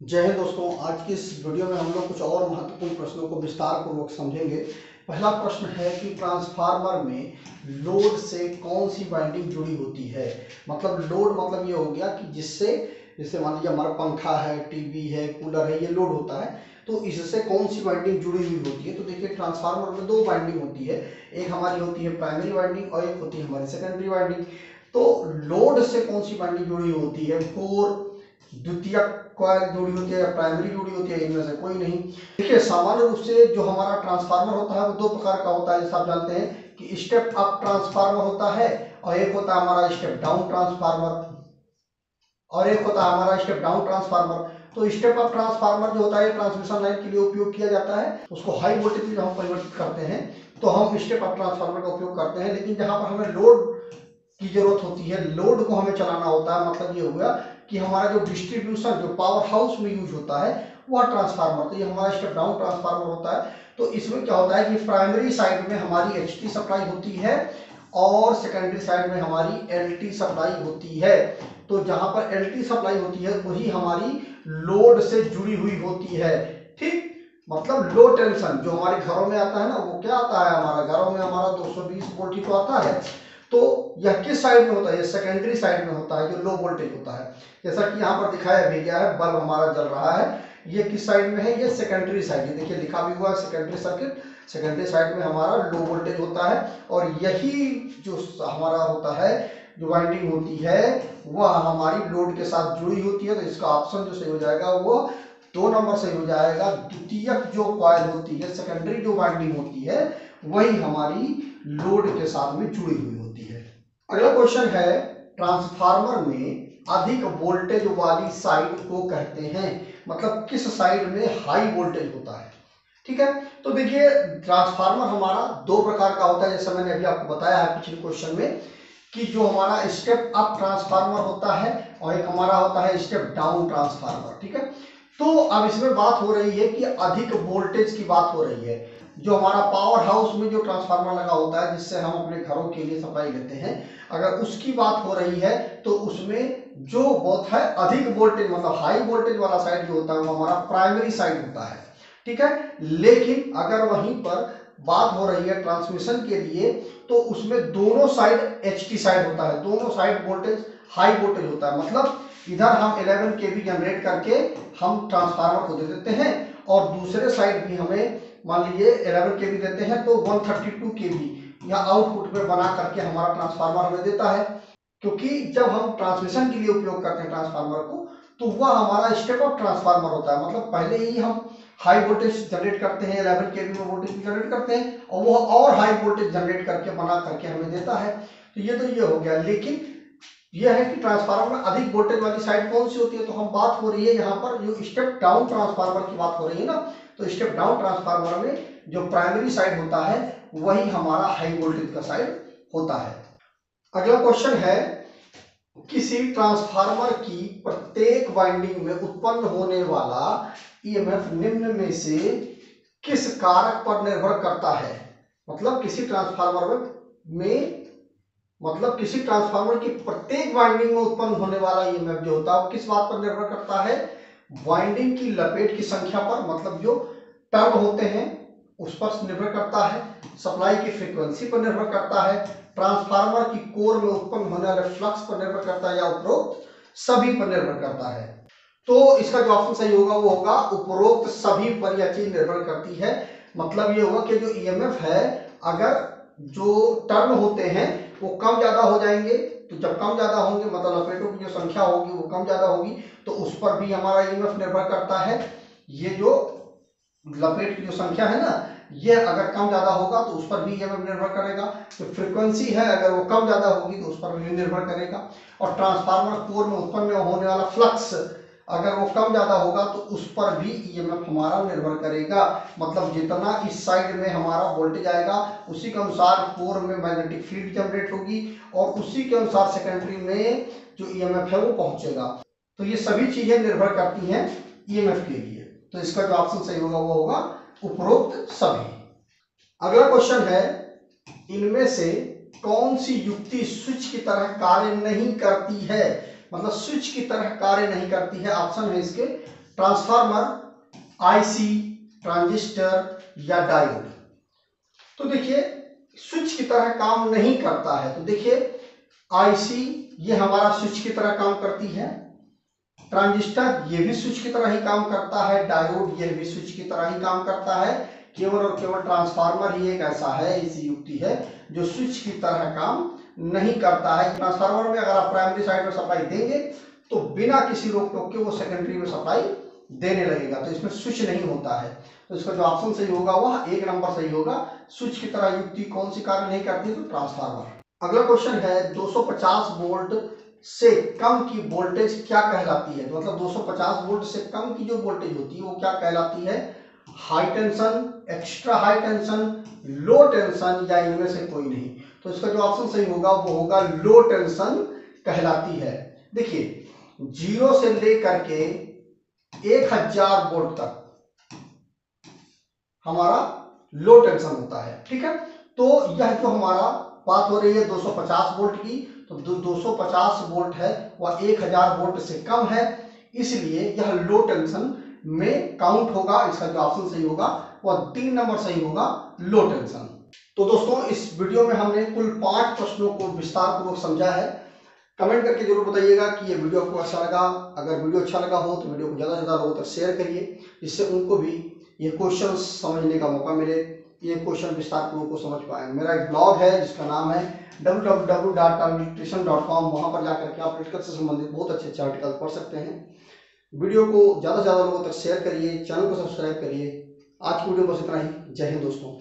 जय हिंद दोस्तों, आज की इस वीडियो में हम लोग कुछ और महत्वपूर्ण प्रश्नों को विस्तार पूर्वक समझेंगे। पहला प्रश्न है कि ट्रांसफार्मर में लोड से कौन सी वाइंडिंग जुड़ी होती है? मतलब लोड मतलब ये हो गया कि जिससे, जैसे मान लीजिए हमारा पंखा है टीवी है कूलर है, ये लोड होता है तो इससे कौन सी वाइंडिंग जुड़ी हुई होती है? तो देखिए ट्रांसफार्मर में दो वाइंडिंग होती है। एक हमारी होती है प्राइमरी वाइंडिंग और एक होती है हमारी सेकेंडरी वाइंडिंग तो लोड से कौन सी वाइंडिंग जुड़ी होती है? फोर द्वितीय जुड़ी होती है या प्राइमरी जुड़ी होती है, इनमें से कोई नहीं। देखिए, सामान्य रूप से जो हमारा ट्रांसफार्मर होता है, वो दो प्रकार का होता है, जैसा आप जानते हैं कि स्टेप अप ट्रांसफार्मर होता है और एक होता है हमारा स्टेप डाउन ट्रांसफार्मर और एक होता है हमारा स्टेप डाउन ट्रांसफार्मर तो स्टेप अप ट्रांसफार्मर जो होता है ट्रांसमिशन लाइन के लिए उपयोग किया जाता है। उसको हाई वोल्टेज में हम परिवर्तित करते हैं तो हम स्टेप अप ट्रांसफार्मर का उपयोग करते हैं। लेकिन जहाँ पर हमें लोड की ज़रूरत होती है लोड को हमें चलाना होता है मतलब ये हुआ कि हमारा जो डिस्ट्रीब्यूशन जो पावर हाउस में यूज़ होता है, वह ट्रांसफार्मर तो ये हमारा स्टेप डाउन ट्रांसफार्मर होता है। तो इसमें क्या होता है कि प्राइमरी साइड में हमारी एचटी सप्लाई होती है और सेकेंडरी साइड में हमारी एलटी सप्लाई होती है। तो जहाँ पर एलटी सप्लाई होती है, वही हमारी लोड से जुड़ी हुई होती है। ठीक? मतलब लो टेंशन जो हमारे घरों में आता है ना, वो क्या आता है हमारा? घरों में हमारा 220 वोल्ट ही तो आता है। तो यह किस साइड में होता है? ये सेकेंडरी साइड में होता है जो लो वोल्टेज होता है। जैसा कि यहाँ पर दिखाया भी गया है बल्ब हमारा जल रहा है। ये किस साइड में है? ये सेकेंडरी साइड है देखिए लिखा भी हुआ है सेकेंडरी सर्किट सेकेंडरी साइड में हमारा लो वोल्टेज होता है और यही जो हमारा होता है, जो वाइंडिंग होती है, वह हमारी लोड के साथ जुड़ी होती है। तो इसका ऑप्शन जो सही हो जाएगा, वो दो नंबर सही हो जाएगा। द्वितीय जो कॉयल होती है सेकेंडरी जो वाइंडिंग होती है, वही हमारी लोड के साथ में जुड़ी हुई अगला क्वेश्चन है, ट्रांसफार्मर में अधिक वोल्टेज वाली साइड को कहते हैं। मतलब किस साइड में हाई वोल्टेज होता है? ठीक है? तो देखिए, ट्रांसफार्मर हमारा दो प्रकार का होता है, जैसा मैंने अभी आपको बताया है पिछले क्वेश्चन में, कि जो हमारा स्टेप अप ट्रांसफार्मर होता है और एक हमारा होता है स्टेप डाउन ट्रांसफार्मर। ठीक है? तो अब इसमें बात हो रही है कि अधिक वोल्टेज की बात हो रही है। जो हमारा पावर हाउस में जो ट्रांसफार्मर लगा होता है, जिससे हम अपने घरों के लिए सप्लाई लेते हैं, अगर उसकी बात हो रही है तो उसमें जो बहुत है, अधिक वोल्टेज मतलब हाई वोल्टेज वाला साइड जो होता है, वो हमारा प्राइमरी साइड होता है। ठीक है? लेकिन अगर वहीं पर बात हो रही है ट्रांसमिशन के लिए तो उसमें दोनों साइड एच साइड होता है। दोनों साइड वोल्टेज हाई वोल्टेज होता है। मतलब इधर हम 11 के जनरेट करके हम ट्रांसफार्मर को दे देते हैं, और दूसरे साइड भी हमें मान लीजिए 11 के देते हैं तो 132 के वी या आउटपुट में बना करके हमारा ट्रांसफार्मर हमें देता है। क्योंकि जब हम ट्रांसमिशन के लिए उपयोग करते हैं ट्रांसफार्मर को तो वह हमारा स्टेप अप ट्रांसफार्मर होता है। मतलब पहले ही हम हाई वोल्टेज जनरेट करते हैं 11 के में वोल्टेज जनरेट करते हैं, और वह और हाई वोल्टेज जनरेट करके बना करके हमें देता है। तो ये तो ये हो गया। लेकिन यह है कि ट्रांसफार्मर में अधिक वोल्टेज वाली साइड कौन सी होती है? तो हम बात हो रही है यहाँ पर जो स्टेप डाउन ट्रांसफार्मर की बात हो रही है ना तो स्टेप डाउन ट्रांसफार्मर में जो प्राइमरी साइड होता है, वही हमारा हाई वोल्टेज का साइड होता है। अगला क्वेश्चन है, किसी ट्रांसफार्मर की प्रत्येक वाइंडिंग में उत्पन्न होने वाला ईएमएफ निम्न में से किस कारक पर निर्भर करता है? मतलब किसी ट्रांसफार्मर में मतलब किसी ट्रांसफार्मर की प्रत्येक वाइंडिंग में उत्पन्न होने वाला ईएमएफ जो होता है, वो किस बात पर निर्भर करता है? वाइंडिंग की लपेट की संख्या पर मतलब जो टर्न होते हैं, उस पर निर्भर करता है सप्लाई की फ्रीक्वेंसी पर निर्भर करता है ट्रांसफार्मर की कोर में उत्पन्न होने वाले फ्लक्स पर निर्भर करता है या उपरोक्त, सभी पर निर्भर करता है। तो इसका जो ऑप्शन सही होगा, वो होगा उपरोक्त सभी पर यह चीज़ निर्भर करती है। मतलब ये होगा कि जो ईएमएफ है, अगर जो टर्न होते हैं, वो कम ज़्यादा हो जाएँगे तो जब कम ज़्यादा होंगे मतलब लपेटों की जो संख्या होगी, वो कम ज़्यादा होगी तो उस पर भी हमारा ईएमएफ निर्भर करता है। ये जो लपेट की जो संख्या है ना, ये अगर कम ज़्यादा होगा तो उस पर भी ईएमएफ निर्भर करेगा। तो फ्रीक्वेंसी है, अगर वो कम ज़्यादा होगी तो उस पर भी निर्भर करेगा। और ट्रांसफार्मर कोर में उत्पन्न होने वाला फ्लक्स अगर वो कम ज़्यादा होगा तो उस पर भी ईएमएफ हमारा निर्भर करेगा। मतलब जितना इस साइड में हमारा वोल्टेज आएगा, उसी के अनुसार कोर में मैग्नेटिक फ़ील्ड जनरेट होगी और उसी के अनुसार सेकेंडरी में जो ईएमएफ है वो पहुंचेगा। तो ये सभी चीज़ें निर्भर करती हैं ईएमएफ के लिए। तो इसका जो ऑप्शन सही होगा, वो होगा उपरोक्त सभी। अगला क्वेश्चन है, इनमें से कौन सी युक्ति स्विच की तरह कार्य नहीं करती है? मतलब स्विच की तरह कार्य नहीं करती है। ऑप्शन है इसके ट्रांसफार्मर आईसी ट्रांजिस्टर या डायोड। तो देखिए, स्विच की तरह काम नहीं करता है। तो देखिए आईसी ये हमारा स्विच की तरह काम करती है। ट्रांजिस्टर, ये भी स्विच की तरह ही काम करता है। डायोड, ये भी स्विच की तरह ही काम करता है। केवल और केवल ट्रांसफार्मर ही एक ऐसा है ऐसी युक्ति है, जो स्विच की तरह काम नहीं करता है ट्रांसफार्मर में अगर आप प्राइमरी साइड में सप्लाई देंगे तो बिना किसी रोक टोक के वो सेकेंडरी में सप्लाई देने लगेगा। तो इसमें स्विच नहीं होता है। तो इसका जो ऑप्शन सही होगा, वह एक नंबर सही होगा। स्विच की तरह युक्ति कौन सी कार्य नहीं करती तो ट्रांसफार्मर अगला क्वेश्चन है 250 वोल्ट से कम की वोल्टेज क्या कहलाती है? तो मतलब 250 वोल्ट से कम की जो वोल्टेज होती है, वो क्या कहलाती है? High tension extra high tension low tension या इनमें से कोई नहीं। तो इसका जो ऑप्शन सही होगा, वो होगा लो टेंशन कहलाती है। देखिए ज़ीरो से लेकर के एक हज़ार वोल्ट तक हमारा लो टेंशन होता है, ठीक है? तो यह जो हमारा बात हो रही है 250 वोल्ट की तो 250 वोल्ट है, वह 1000 वोल्ट से कम है, इसलिए यह लो टेंशन में काउंट होगा, इसका जो ऑप्शन सही होगा, वह तीन नंबर सही होगा लो टेंशन तो दोस्तों, इस वीडियो में हमने कुल पाँच प्रश्नों को विस्तार पूर्वक समझा है। कमेंट करके ज़रूर बताइएगा कि ये वीडियो आपको अच्छा लगा। अगर वीडियो अच्छा लगा हो तो वीडियो को ज़्यादा से ज़्यादा लोगों तक शेयर करिए, जिससे उनको भी ये क्वेश्चन समझने का मौका मिले, ये क्वेश्चन विस्तार पूर्वक को समझ पाए। मेरा एक ब्लॉग है, जिसका नाम है डब्ल्यू वहाँ पर जाकर के आप मेडिकल से संबंधित बहुत अच्छे अच्छे आर्टिकल पढ़ सकते हैं। वीडियो को ज़्यादा से ज़्यादा लोगों तक शेयर करिए, चैनल को सब्सक्राइब करिए। आज की वीडियो बस इतना ही। जय हिंद दोस्तों।